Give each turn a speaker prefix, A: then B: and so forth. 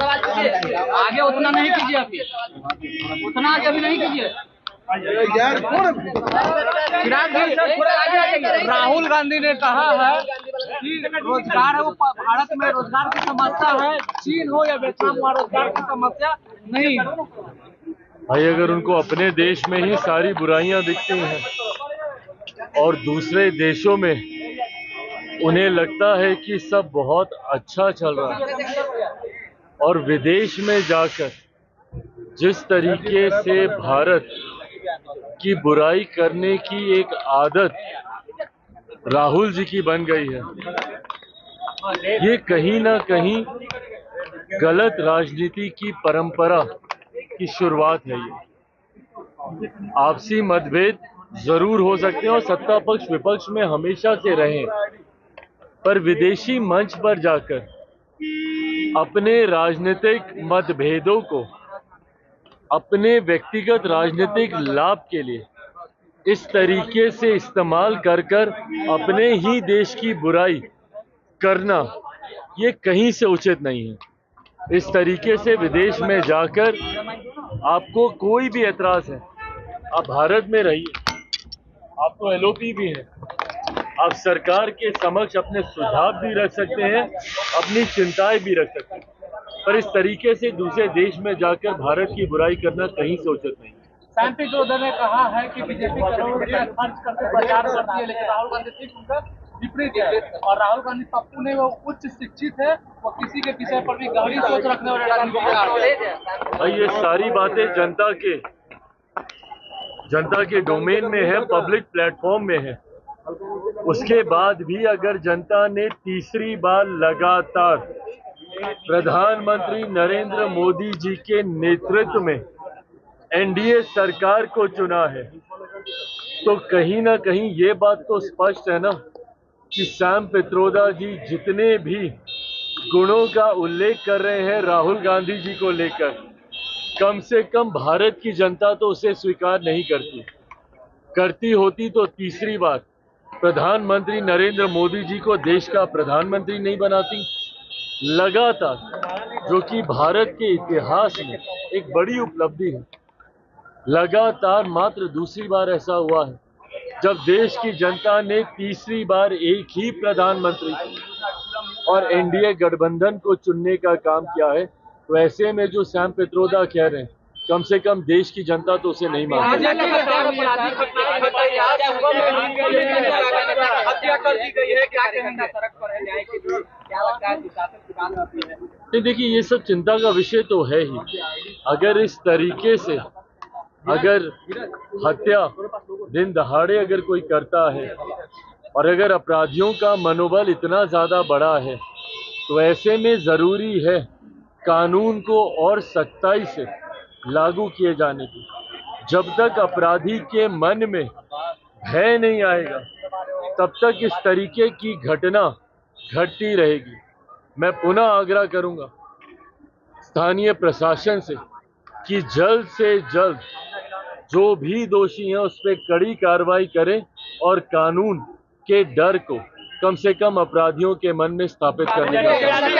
A: आगे उतना नहीं कीजिए अभी। उतना आगे अभी नहीं कीजिए। राहुल गांधी ने कहा है कि रोज़गार है वो भारत में रोज़गार की समस्या है। चीन हो या वियतनाम वहाँ रोज़गार की समस्या नहीं।
B: भाई अगर उनको अपने देश में ही सारी बुराइयाँ दिखती हैं और दूसरे देशों में उन्हें लगता है कि सब बहुत अच्छा चल रहा है। और विदेश में जाकर जिस तरीके से भारत की बुराई करने की एक आदत राहुल जी की बन गई है, ये कहीं ना कहीं गलत राजनीति की परंपरा की शुरुआत है ये। आपसी मतभेद ज़रूर हो सकते हैं और सत्ता पक्ष विपक्ष में हमेशा से रहे, पर विदेशी मंच पर जाकर अपने राजनीतिक मतभेदों को, अपने व्यक्तिगत राजनीतिक लाभ के लिए इस तरीके से इस्तेमाल कर कर अपने ही देश की बुराई करना, ये कहीं से उचित नहीं है। इस तरीके से विदेश में जाकर आपको कोई भी एतराज़ है, आप भारत में रहिए आप तो एलओपी भी है। आप सरकार के समक्ष अपने सुझाव भी रख सकते हैं अपनी चिंताएँ भी रख सकते हैं। पर इस तरीके से दूसरे देश में जाकर भारत की बुराई करना कहीं से उचित नहीं।
A: सैम पित्रोदा ने कहा है कि बीजेपी करोड़ों खर्च करके प्रचार करती है लेकिन राहुल गांधी ठीक उनका विपरीत है। और राहुल गांधी पप्पू ने वो उच्च शिक्षित है वो किसी के विषय पर भी गहरी सोच रखने वाले
B: भाई ये सारी बातें जनता के जनता के डोमेन में है पब्लिक प्लेटफॉर्म में है। उसके बाद भी अगर जनता ने तीसरी बार लगातार प्रधानमंत्री नरेंद्र मोदी जी के नेतृत्व में एनडीए सरकार को चुना है तो कहीं ना कहीं ये बात तो स्पष्ट है ना कि सैम पित्रोदा जी जितने भी गुणों का उल्लेख कर रहे हैं राहुल गांधी जी को लेकर, कम से कम भारत की जनता तो उसे स्वीकार नहीं करती। करती होती तो तीसरी बार। प्रधानमंत्री नरेंद्र मोदी जी को देश का प्रधानमंत्री नहीं बनाती, लगातार, जो कि भारत के इतिहास में एक बड़ी उपलब्धि है। लगातार मात्र दूसरी बार ऐसा हुआ है, जब देश की जनता ने तीसरी बार एक ही प्रधानमंत्री और एनडीए गठबंधन को चुनने का काम किया है तो ऐसे में जो सैम पित्रोदा कह रहे हैं कम से कम देश की जनता तो उसे नहीं मानती।
A: है। है है है।
B: नहीं देखिए ये सब चिंता का विषय तो है ही। अगर इस तरीके से अगर हत्या दिन दहाड़े अगर कोई करता है और अगर अपराधियों का मनोबल इतना ज़्यादा बड़ा है तो ऐसे में ज़रूरी है कानून को और सख्ताई से लागू किए जाने की। जब तक अपराधी के मन में भय नहीं आएगा, तब तक इस तरीके की घटना घटती रहेगी। मैं पुनः आग्रह करूँगा स्थानीय प्रशासन से कि जल्द से जल्द जो भी दोषी हैं उस पर कड़ी कार्रवाई करें और कानून के डर को कम से कम अपराधियों के मन में स्थापित करने का